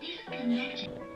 Disconnected.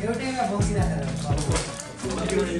एउटा एउटा बक्सी राखेर हुन्छ